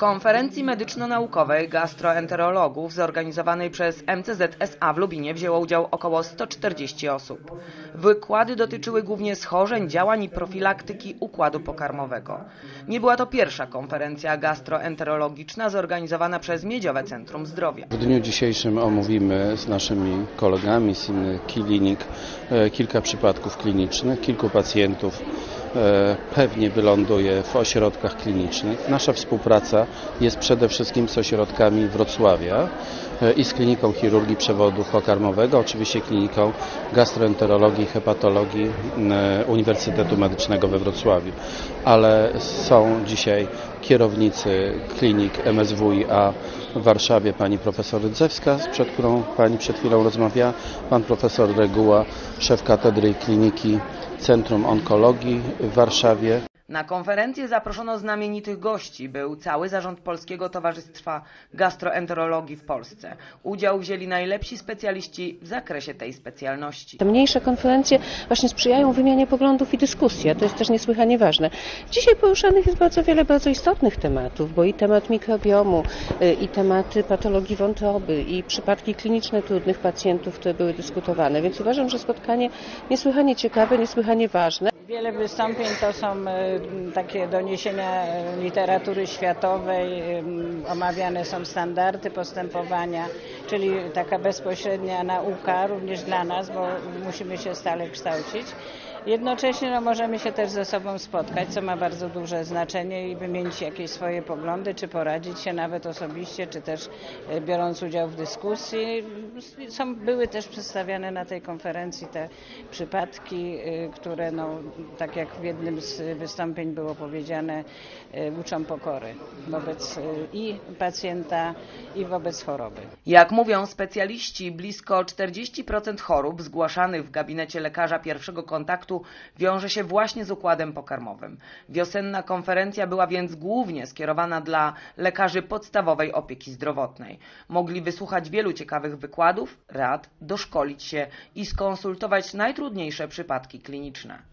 konferencji medyczno-naukowej gastroenterologów zorganizowanej przez MCZSA w Lubinie wzięło udział około 140 osób. Wykłady dotyczyły głównie schorzeń, działań i profilaktyki układu pokarmowego. Nie była to pierwsza konferencja gastroenterologiczna zorganizowana przez Miedziowe Centrum Zdrowia. W dniu dzisiejszym omówimy z naszymi kolegami z innych klinik e, kilka przypadków klinicznych, kilku pacjentów pewnie wyląduje w ośrodkach klinicznych. Nasza współpraca jest przede wszystkim z ośrodkami Wrocławia e, i z kliniką chirurgii przewodu pokarmowego, oczywiście kliniką gastroenterologii i hepatologii e, Uniwersytetu Medycznego we Wrocławiu. Ale są dzisiaj kierownicy klinik MSWiA w Warszawie, pani profesor Rydzewska, przed którą pani przed chwilą rozmawiała, pan profesor Reguła, szef katedry kliniki Centrum Onkologii w Warszawie. Na konferencję zaproszono znamienitych gości. Był cały zarząd Polskiego Towarzystwa Gastroenterologii w Polsce. Udział wzięli najlepsi specjaliści w zakresie tej specjalności. Te mniejsze konferencje właśnie sprzyjają wymianie poglądów i dyskusji, a to jest też niesłychanie ważne. Dzisiaj poruszanych jest bardzo wiele bardzo istotnych tematów, bo i temat mikrobiomu, y, i tematy patologii wątroby, i przypadki kliniczne trudnych pacjentów, które były dyskutowane, więc uważam, że spotkanie niesłychanie ciekawe, niesłychanie ważne. Wiele wystąpień to są e, takie doniesienia e, literatury światowej, e, omawiane są standardy postępowania, czyli taka bezpośrednia nauka również dla nas, bo musimy się stale kształcić. Jednocześnie no, możemy się też ze sobą spotkać, co ma bardzo duże znaczenie i wymienić jakieś swoje poglądy, czy poradzić się nawet osobiście, czy też e, biorąc udział w dyskusji. Są, były też przedstawiane na tej konferencji te przypadki, e, które, no, tak jak w jednym z wystąpień było powiedziane, e, uczą pokory wobec i pacjenta, i wobec choroby. Jak mówią specjaliści, blisko 40% chorób zgłaszanych w gabinecie lekarza pierwszego kontaktu wiąże się właśnie z układem pokarmowym. Wiosenna konferencja była więc głównie skierowana dla lekarzy podstawowej opieki zdrowotnej. Mogli wysłuchać wielu ciekawych wykładów, rad, doszkolić się i skonsultować najtrudniejsze przypadki kliniczne.